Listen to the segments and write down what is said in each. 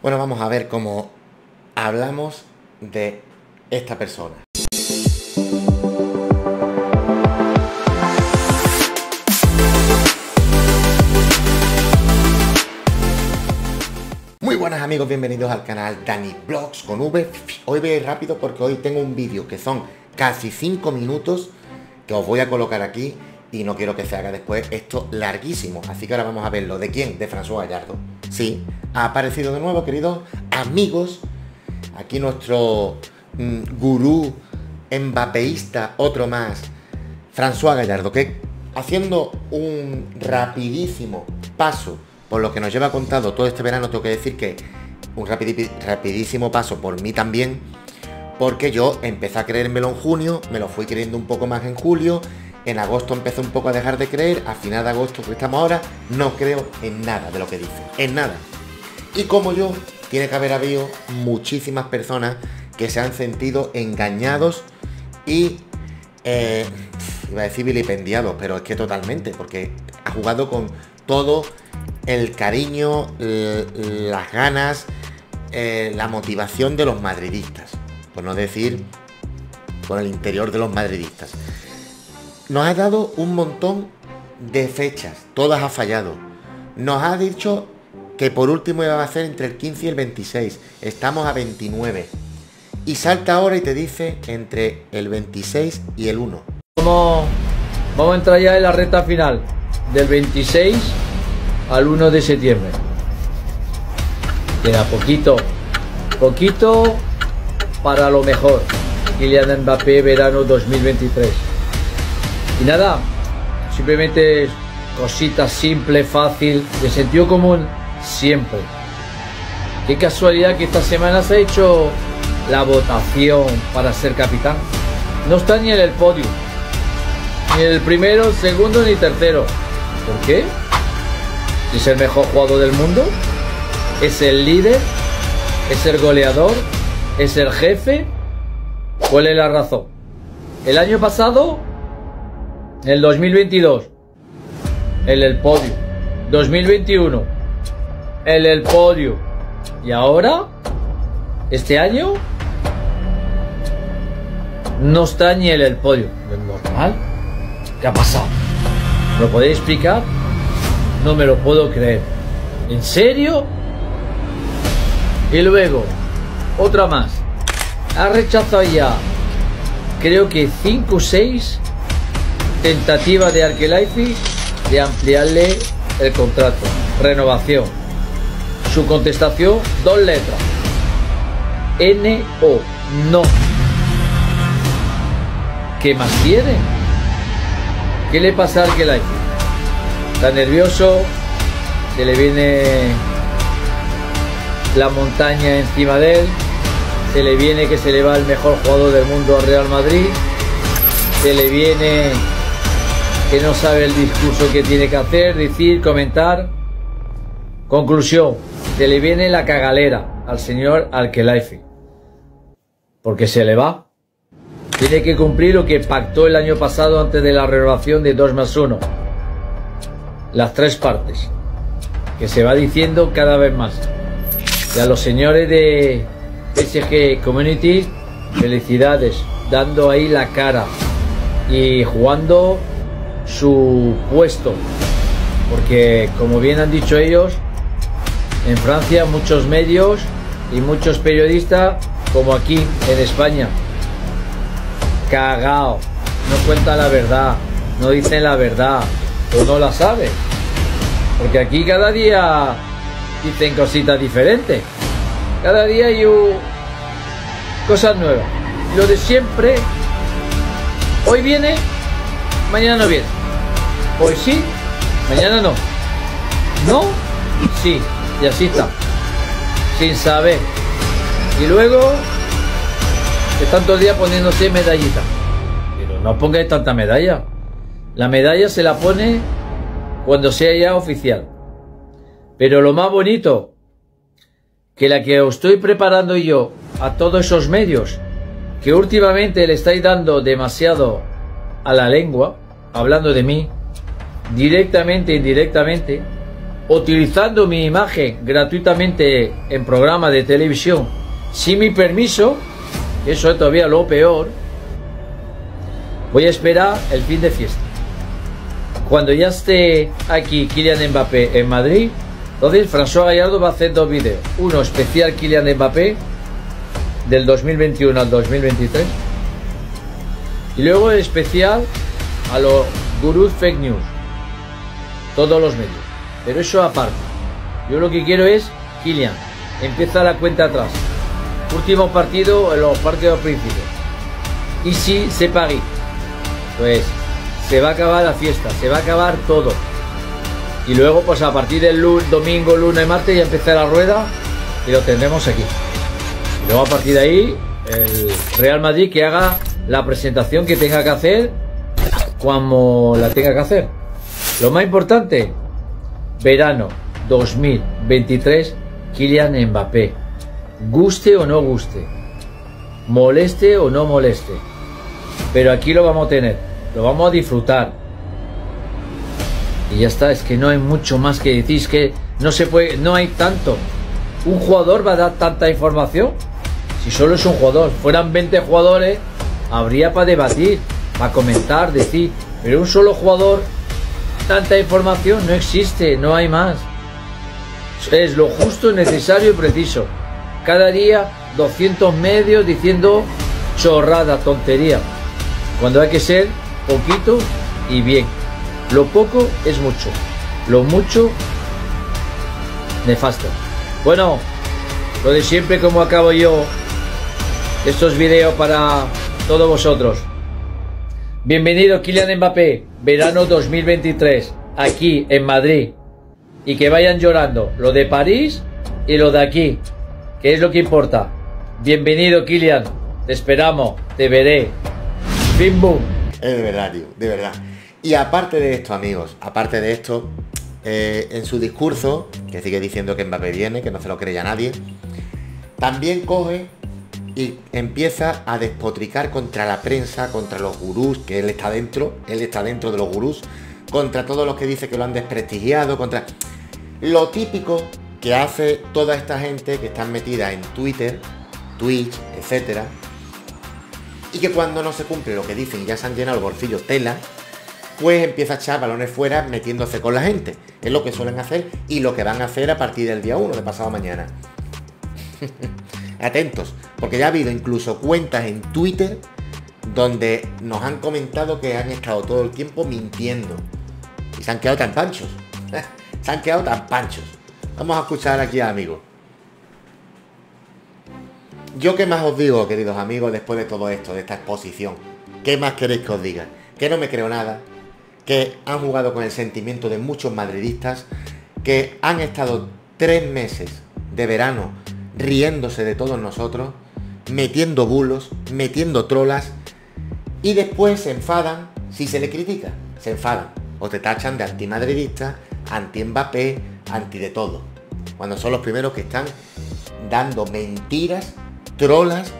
Bueno, vamos a ver cómo hablamos de esta persona. Muy buenas amigos, bienvenidos al canal Dani Vlogs con V. Hoy voy a ir rápido porque hoy tengo un vídeo que son casi 5 minutos que os voy a colocar aquí y no quiero que se haga después esto larguísimo. Así que ahora vamos a verlo. ¿De quién? De François Gallardo. Sí, ha aparecido de nuevo, queridos amigos. Aquí nuestro mm, gurú embapeísta, otro más, François Gallardo, que haciendo un rapidísimo paso por lo que nos lleva contado todo este verano, tengo que decir que un rapidísimo paso por mí también, porque yo empecé a creérmelo en junio, me lo fui creyendo un poco más en julio, en agosto empecé un poco a dejar de creer, a final de agosto que estamos ahora, no creo en nada de lo que dice, en nada. Y como yo, tiene que haber habido muchísimas personas que se han sentido engañados y, eh, iba a decir vilipendiados, pero es que totalmente, porque ha jugado con todo el cariño, las ganas, eh, la motivación de los madridistas, por no decir con el interior de los madridistas. Nos ha dado un montón de fechas, todas ha fallado. Nos ha dicho que por último iba a ser entre el 15 y el 26. Estamos a 29. Y salta ahora y te dice entre el 26 y el 1. Vamos, vamos a entrar ya en la recta final. Del 26 al 1 de septiembre. Queda poquito, poquito para lo mejor. Kylian Mbappé verano 2023. Y nada, simplemente cosita simple, fácil, de sentido común, siempre. Qué casualidad que esta semana se ha hecho la votación para ser capitán. No está ni en el podio. Ni en el primero, segundo ni tercero. ¿Por qué? ¿Es el mejor jugador del mundo? ¿Es el líder? ¿Es el goleador? ¿Es el jefe? ¿Cuál es la razón? El año pasado, el 2022, el el podio. 2021, el el podio. Y ahora, este año, no está ni en el podio. ¿Es normal? ¿Qué ha pasado? ¿Lo podéis explicar? No me lo puedo creer. ¿En serio? Y luego, otra más. Ha rechazado ya, creo que 5 o 6 tentativas de Arkelaifi de ampliarle el contrato. Renovación. Su contestación, dos letras. N-O. No. ¿Qué más quiere? ¿Qué le pasa a Arkelaifi? Está nervioso, se le viene la montaña encima de él, se le viene que se le va el mejor jugador del mundo al Real Madrid, se le viene que no sabe el discurso que tiene que hacer, decir, comentar. Conclusión, se le viene la cagalera al señor Alkelaifi, porque se le va. Tiene que cumplir lo que pactó el año pasado antes de la renovación de 2 más 1 las tres partes, que se va diciendo cada vez más. Y a los señores de PSG Community, felicidades, dando ahí la cara y jugando su puesto, porque como bien han dicho ellos, en Francia muchos medios y muchos periodistas, como aquí en España, cagao, no cuentan la verdad, no dicen la verdad, o no la sabe. Porque aquí cada día dicen cositas diferentes. Cada día hay cosas nuevas. Lo de siempre, hoy viene, mañana no viene. Hoy sí, mañana no. No, sí, y así está. Sin saber. Y luego, están todo el día poniéndose medallitas. Pero no pongáis tanta medalla. La medalla se la pone cuando sea ya oficial. Pero lo más bonito, que la que os estoy preparando yo a todos esos medios, que últimamente le estáis dando demasiado a la lengua, hablando de mí, directamente indirectamente, utilizando mi imagen gratuitamente en programa de televisión sin mi permiso, eso es todavía lo peor, voy a esperar el fin de fiesta. Cuando ya esté aquí Kylian Mbappé en Madrid, entonces François Gallardo va a hacer dos vídeos. Uno especial Kylian Mbappé del 2021 al 2023 y luego especial a los gurús fake news. Todos los medios. Pero eso aparte. Yo lo que quiero es Kylian. Empieza la cuenta atrás. Último partido en los partidos principios. Y si se pague, pues se va a acabar la fiesta, se va a acabar todo. Y luego, pues a partir del domingo, lunes, martes, ya empieza la rueda y lo tendremos aquí. Y luego a partir de ahí, el Real Madrid que haga la presentación que tenga que hacer cuando la tenga que hacer. Lo más importante, verano 2023, Kylian Mbappé. Guste o no guste, moleste o no moleste. Pero aquí lo vamos a tener, lo vamos a disfrutar. Y ya está, es que no hay mucho más que decir, que no se puede, no hay tanto. ¿Un jugador va a dar tanta información? Si solo es un jugador, fueran 20 jugadores, habría para debatir, para comentar, decir, pero un solo jugador, tanta información no existe, no hay más. Es lo justo, necesario y preciso. Cada día 200 medios diciendo chorrada, tontería. Cuando hay que ser poquito y bien. Lo poco es mucho. Lo mucho, nefasto. Bueno, lo de siempre como acabo yo estos videos para todos vosotros. Bienvenido Kylian Mbappé, verano 2023, aquí en Madrid. Y que vayan llorando lo de París y lo de aquí, que es lo que importa. Bienvenido Kylian, te esperamos, te veré. Bim boom. Es de verdad, tío, de verdad. Y aparte de esto, amigos, aparte de esto, eh, en su discurso, que sigue diciendo que Mbappé viene, que no se lo cree ya nadie, también coge y empieza a despotricar contra la prensa, contra los gurús, que él está dentro, él está dentro de los gurús, contra todos los que dice que lo han desprestigiado, contra lo típico que hace toda esta gente que está metida en Twitter, Twitch, etcétera, y que cuando no se cumple lo que dicen y ya se han llenado el bolsillo tela, pues empieza a echar balones fuera metiéndose con la gente. Es lo que suelen hacer y lo que van a hacer a partir del día 1 de pasado mañana. Atentos, porque ya ha habido incluso cuentas en Twitter donde nos han comentado que han estado todo el tiempo mintiendo. Y se han quedado tan panchos. se han quedado tan panchos. Vamos a escuchar aquí a amigos. Yo qué más os digo, queridos amigos, después de todo esto, de esta exposición. ¿Qué más queréis que os diga? Que no me creo nada, que han jugado con el sentimiento de muchos madridistas, que han estado tres meses de verano riéndose de todos nosotros, metiendo bulos, metiendo trolas, y después se enfadan si se le critica. Se enfadan. O te tachan de antimadridista, anti-Mbappé, anti de todo. Cuando son los primeros que están dando mentiras, trolas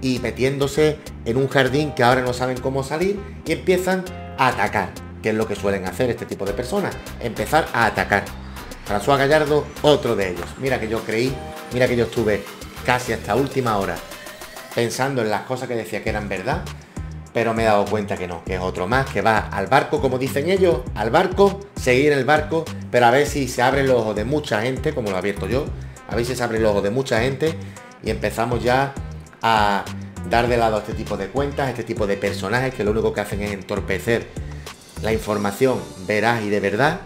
y metiéndose en un jardín que ahora no saben cómo salir y empiezan a atacar, que es lo que suelen hacer este tipo de personas, empezar a atacar. François Gallardo, otro de ellos. Mira que yo creí, mira que yo estuve casi hasta última hora pensando en las cosas que decía que eran verdad, pero me he dado cuenta que no, que es otro más, que va al barco, como dicen ellos, al barco, seguir el barco, pero a ver si se abre el ojo de mucha gente, como lo he abierto yo, a ver si se abre el ojo de mucha gente y empezamos ya a dar de lado a este tipo de cuentas, este tipo de personajes que lo único que hacen es entorpecer la información veraz y de verdad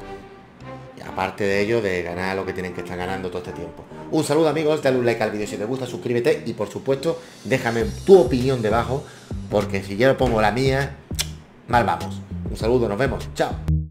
aparte de ello, de ganar lo que tienen que estar ganando todo este tiempo. Un saludo amigos, dale un like al vídeo si te gusta, suscríbete y por supuesto déjame tu opinión debajo, porque si yo pongo la mía, mal vamos. Un saludo, nos vemos, chao.